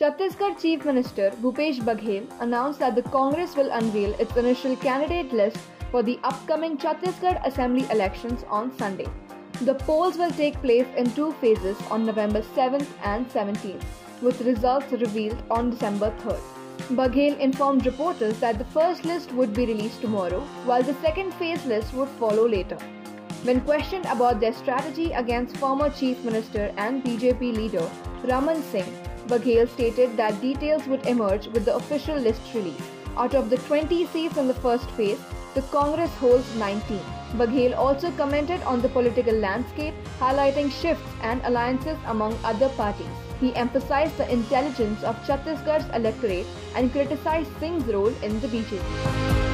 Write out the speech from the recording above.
Chhattisgarh Chief Minister Bhupesh Baghel announced that the Congress will unveil its initial candidate list for the upcoming Chhattisgarh Assembly elections on Sunday. The polls will take place in two phases on November 7th and 17th, with results revealed on December 3rd. Baghel informed reporters that the first list would be released tomorrow, while the second phase list would follow later. When questioned about their strategy against former Chief Minister and BJP leader Raman Singh, Baghel stated that details would emerge with the official list release. Out of the 20 seats in the first phase, the Congress holds 19. Baghel also commented on the political landscape, highlighting shifts and alliances among other parties. He emphasized the intelligence of Chhattisgarh's electorate and criticized Singh's role in the BJP.